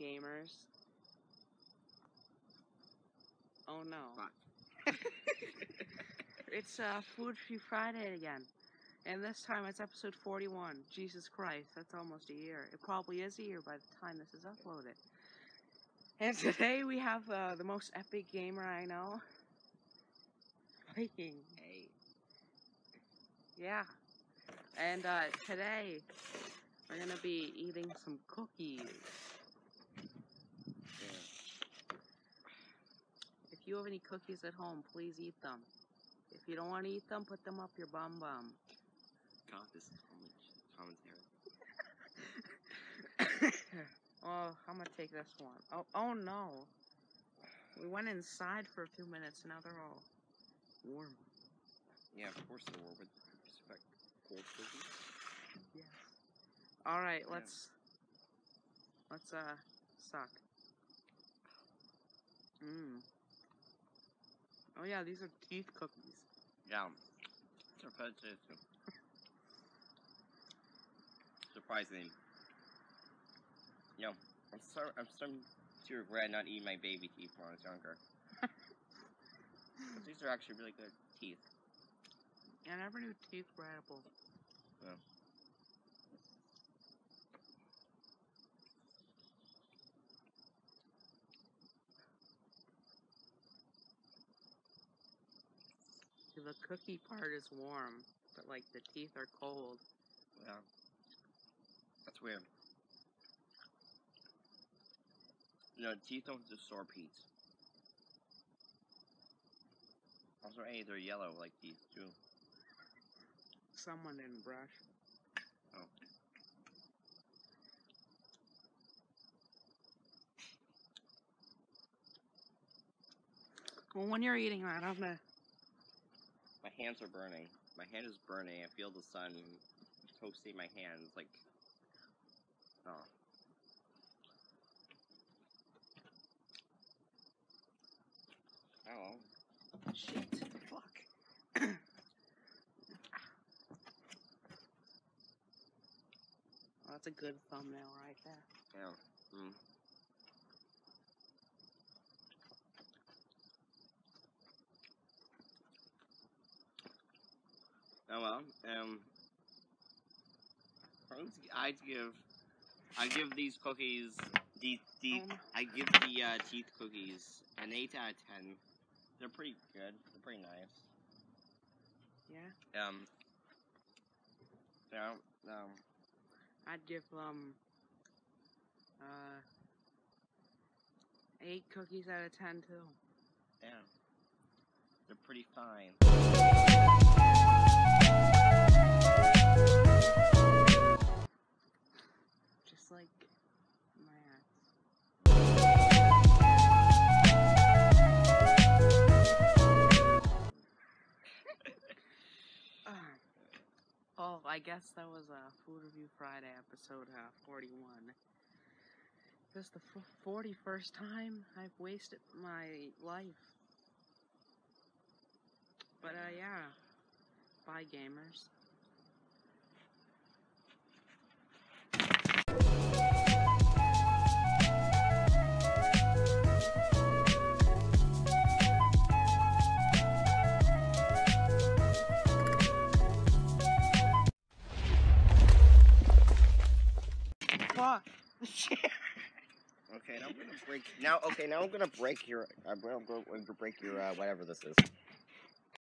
Gamers. Oh no. It's uh, Food Review Friday again. And this time it's episode 41. Jesus Christ, that's almost a year. It probably is a year by the time this is uploaded. And today we have uh, the most epic gamer I know. Viking. Hey. Yeah. And uh, today we're gonna be eating some cookies. Yeah. If you have any cookies at home, please eat them. If you don't want to eat them, put them up your bum bum. God, this comment- commentary. oh, I'm gonna take this one. Oh, oh no. We went inside for a few minutes, and now they're all warm. Yeah, of course they were, but respect cold cookies. Yes. All right, Yeah. let's let's uh suck. Mmm. Oh yeah, these are teeth cookies. Yeah. Surprising. Surprising. Yo, I'm so I'm starting to regret not eating my baby teeth when I was younger. These are actually really good teeth. I never knew teeth were edible. Yeah. The cookie part is warm, but like the teeth are cold. Yeah. That's weird. No, teeth don't absorb heat. Also, hey, they're yellow like teeth too. Someone didn't brush. Oh. Well, when you're eating that, I'm gonna. My hands are burning. My hand is burning. I feel the sun toasting my hands like. Oh. Oh. Shit. Fuck. Well, that's a good thumbnail right there. Yeah. Mm. Oh well. Um. I would- give. I give these cookies. The the Um. I give the uh, teeth cookies an eight out of ten. They're pretty good. They're pretty nice. Yeah. Um. Yeah. Um. I'd give them. Uh. Eight cookies out of ten, too. Yeah. They're pretty fine. Like my. Ah. oh, I guess that was a Food Review Friday episode uh, 41. This is the f- 41st time I've wasted my life. But, uh, yeah. Bye, gamers. Okay, now I'm gonna break. Now, okay, now I'm gonna break your. I'm gonna, break your uh, whatever this is.